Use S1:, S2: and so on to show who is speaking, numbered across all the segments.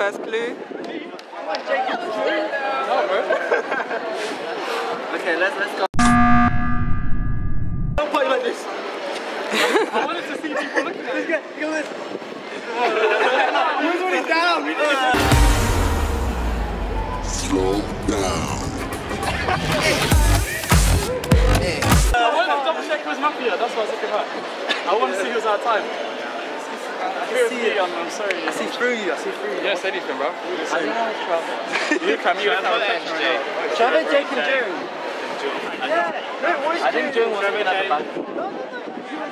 S1: First clue.
S2: Okay, let's let's go.
S3: Don't play like this.
S4: I wanted to see people looking at it.
S3: Look at this. He's already down.
S5: Slow down.
S4: I wanted to double check who was Mafia, that's why I was looking back. I want to see who's out of time. Fear of me, I'm, I'm sorry.
S3: I see through you. I see through you.
S4: Yes, anything, bro.
S2: I think I was trouble.
S4: You can, you can have a picture right now.
S3: Trevor, Jake, and June.
S2: I think June was looking at the back.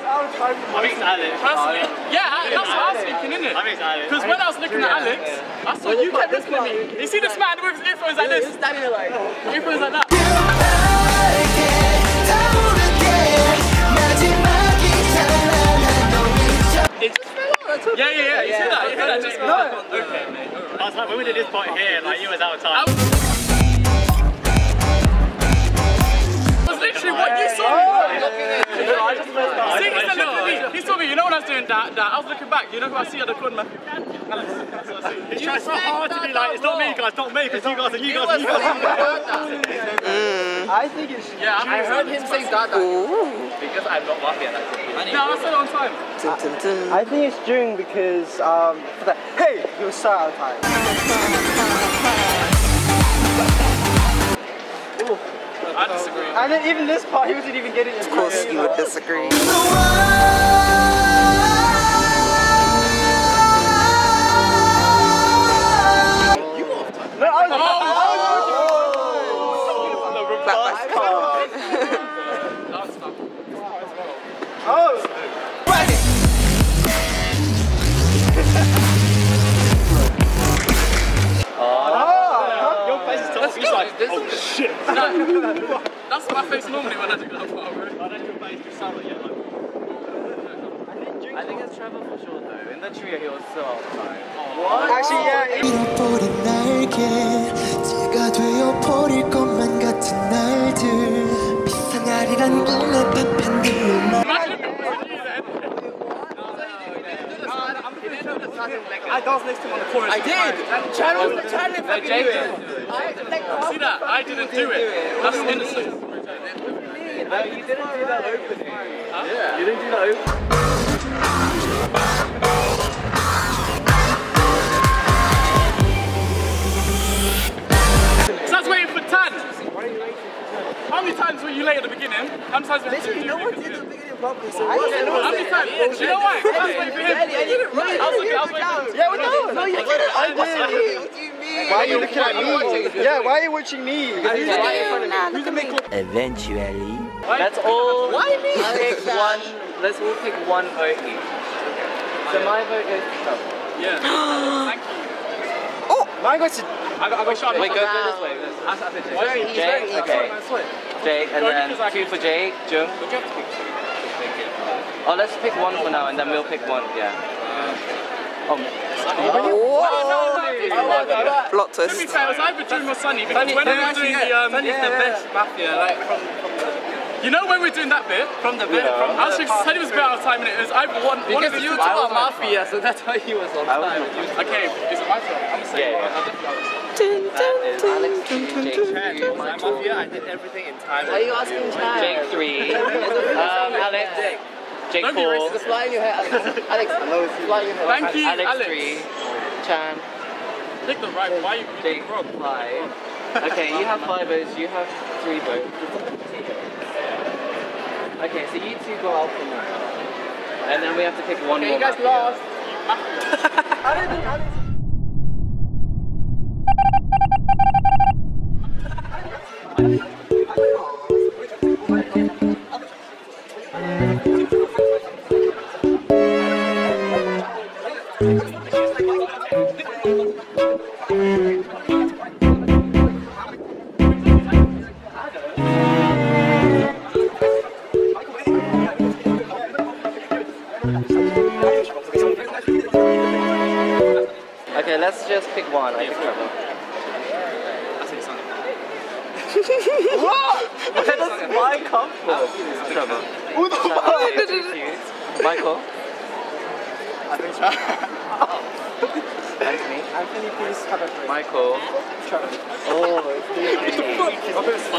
S6: I think it's Alex.
S4: Personally, yeah, I- that's what I was thinking, innit?
S6: I think it's Alex.
S4: Because when I was looking at Alex, I saw you kept looking at me. You see this man with his earphones like this?
S3: standing there like.
S4: Earphones like that.
S6: Like, when we did this point here, like you was out of time.
S4: I was literally what you saw me. See, he said, look at me. He saw me. You know when I was doing that, that. I was looking back. You know who I see at the corner, man? Alex. That's what I see.
S6: He's trying so hard to be like, it's not me guys, not me, because you guys and you guys and you guys.
S3: I think it's.
S4: Yeah, I heard him say that.
S2: Because I'm not mafia. That's it.
S4: No, I said it on time.
S1: Dun, dun, dun.
S3: I think it's June because um for that. Hey, he was so out of time.
S4: I disagree.
S3: And then even this part, he wasn't even getting it.
S1: Of course, you would disagree.
S4: That's my face normally when I do that part, bro.
S6: I don't your face just sound like you're like,
S2: I think it's Trevor for sure though. In the trio, he was so out of time.
S3: Actually, yeah. it-
S7: 잃어버린 날개 제가 되어버릴 것만 같은 날들 비상하리란 꿈에 파편들로 나
S4: Imagine if it was you then.
S3: I danced next to him on the chorus.
S2: I did.
S3: Channel, channel,
S2: No, Jake did.
S4: See that? I didn't do it. That's innocent.
S2: No, you didn't do that opening. Yeah. You didn't do that opening.
S4: So I was waiting for Tan. How many times were you late at the beginning? How many times were you
S3: No one
S4: late?
S3: did the beginning properly, so
S4: How many times? Do you know why? I was waiting for him. I was looking, I was waiting.
S3: Yeah, well, no, no, you did it. I did. What do you mean? Why are you looking at me? Yeah, why are you watching me? Who's the main
S7: Eventually
S2: Let's all. Why me? Pick one. Let's all pick one vote each. So my vote is Trevor.
S4: Yeah. Thank you.
S3: Oh, Mine goes to.
S4: I got, I got shot.
S2: Wait, go, go this way. This- Ask Jake.
S4: Why is he-
S2: Jake,
S4: he's
S2: okay.
S4: I.
S2: Jake, and then two for Jake, Jung.
S4: Don't you have to pick two?
S2: Oh, let's pick one for now, and then we'll pick one. Yeah. Uh, oh,
S1: Plot twist.
S4: To be fair, it was either June or Sunny because when we were doing the um,
S2: Sunny's the best mafia, like from
S4: you know when we were doing that bit
S2: from the bit. From
S4: I actually said it was a bit out of time and it was either one one of
S2: because
S4: the
S2: you
S4: two
S2: two are
S4: was like-
S2: mafia, so that's why he was on time.
S4: Okay, is it my turn? I'm gonna say
S2: Yeah,
S4: one.
S2: yeah.
S4: I'll definitely-
S1: Dun, dun, dun,
S2: Alex,
S1: dun, dun,
S2: Jake,
S1: dun.
S2: two.
S6: Mafia, I did everything in time.
S2: Why are you asking Chad? Jake three. um, Alex. Jake
S4: Don't be
S2: four.
S4: racist.
S2: fly in your hair, Alex. Alex, fly in your hair.
S4: Thank you,
S2: Alex,
S4: Alex.
S2: three. Chan.
S4: Pick the right. Why you you
S2: Jake
S4: pick
S2: five. Okay, you have five votes. You have three votes. Okay, so you two go out for now. And then we have to pick one more. mafia.
S3: I don't think. I don't think.
S2: Okay, let's just pick one. I pick Trevor. Where does mine come from? Trevor.
S3: Who the fuck?
S2: Michael.
S3: I think so.
S2: Anthony.
S3: Anthony, please have a break.
S2: Michael.
S3: Oh,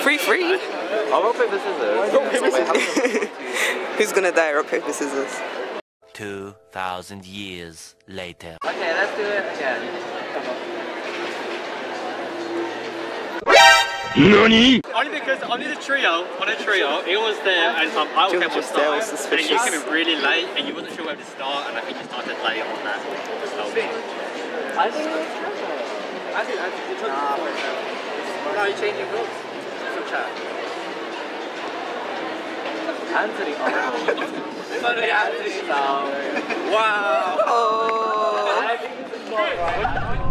S1: Free, free.
S2: Oh, rock, paper, scissors.
S3: Rock, paper, scissors.
S1: Who's gonna die? Rock, paper, scissors.
S7: 2,000 years later.
S2: Okay, let's do it again.
S6: Only because only the trio, on a trio, it was there and some I
S1: George
S6: kept on
S1: just was
S6: start. And then you
S1: suspicious.
S6: came in really late and you wasn't sure where to start and I think you started late on that. So,
S2: I think it was I think, I think it took No, you're changing rules. For chat. Anthony. Oh. Sorry, Anthony. Wow.
S1: Oh.
S2: I think this is right.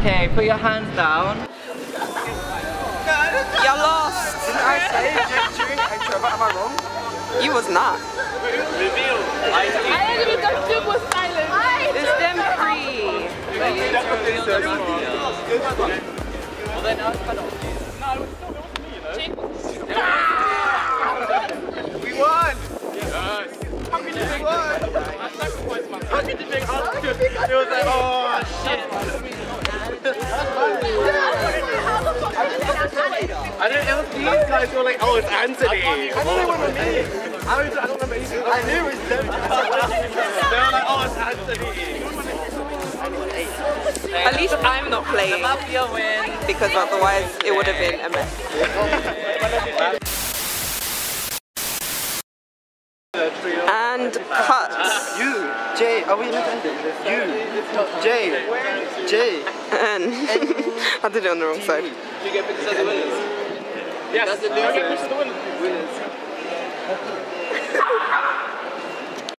S2: Okay, put your hands down.
S1: You're lost.
S3: Didn't I say during and am I wrong?
S1: You was not. Reveal.
S4: I actually got super silent.
S1: It's them three.
S2: Well then I'll cut off.
S3: We won!
S4: How can you think? I sacrificed my How can you think? It was like, oh shit.
S6: These guys were like, oh, it's Anthony.
S3: I know they were with me. I, was, I don't remember anything. I knew it was them.
S6: They were like, oh, it's Anthony.
S1: At least I'm not playing
S2: Mafia win.
S1: because otherwise it would have been a mess. And cut.
S3: You, Jay, are we meant to end it? You, Jay, Jay.
S1: And I did it on the wrong side.
S2: You get pictures of the winners.
S4: Yes,
S2: That's the
S4: I get
S2: difference.
S4: the.